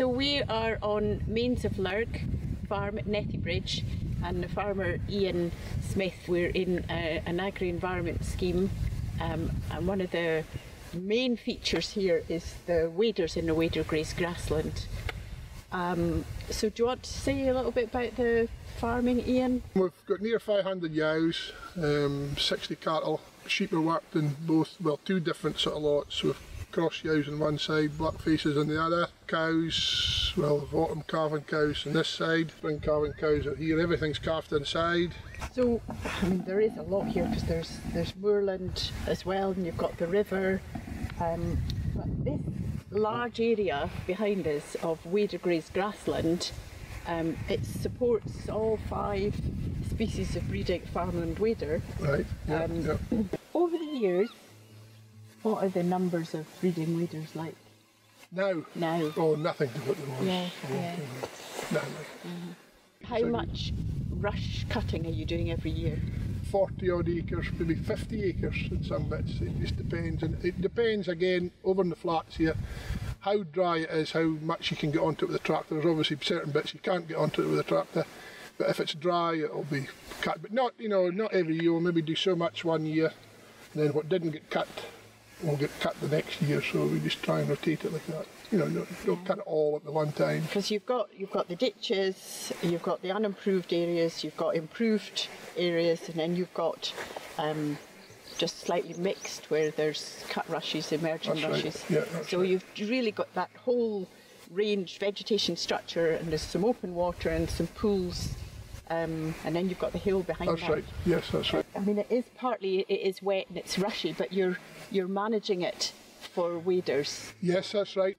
So we are on Mains of Lurg farm at Nethybridge and the farmer Ian Smith. We're in a, an agri-environment scheme um, and one of the main features here is the waders in the wader graze grassland. Um, so do you want to say a little bit about the farming, Ian? We've got near 500 ewes, um, 60 cattle. Sheep are worked in both, well, two different sort of lots. We've cross ewes on one side, black faces on the other. Cows, well, autumn calving cows on this side, spring calving cows are here. Everything's calved inside. So, I mean, there is a lot here because there's there's moorland as well, and you've got the river. Um, but this large area behind us of Wader Graze grassland, um, it supports all five species of breeding farmland wader. Right. Yeah, Um, yeah. Over the years, what are the numbers of breeding waders like Now, now? oh, nothing to what there was. Yeah, Oh, yeah. Nothing. Mm-hmm. How much rush cutting are you doing every year? 40 odd acres, maybe 50 acres in some bits. It just depends. And it depends again over in the flats here how dry it is, how much you can get onto it with the tractor. There's obviously certain bits you can't get onto it with the tractor. But if it's dry, it'll be cut. But not, you know, not every year. We'll maybe do so much one year, and then what didn't get cut will get cut the next year. So we just try and rotate it like that. You know, don't, don't cut it all at the one time. Because you've got you've got the ditches, you've got the unimproved areas, you've got improved areas, and then you've got um, just slightly mixed where there's cut rushes, emerging That's right. rushes. Yeah, that's so right. you've really got that whole range vegetation structure, and there's some open water and some pools, um, and then you've got the hill behind That's that. right. Yes, that's right. I mean, it is partly it is wet and it's rushy, but you're you're managing it for waders. Yes, that's right.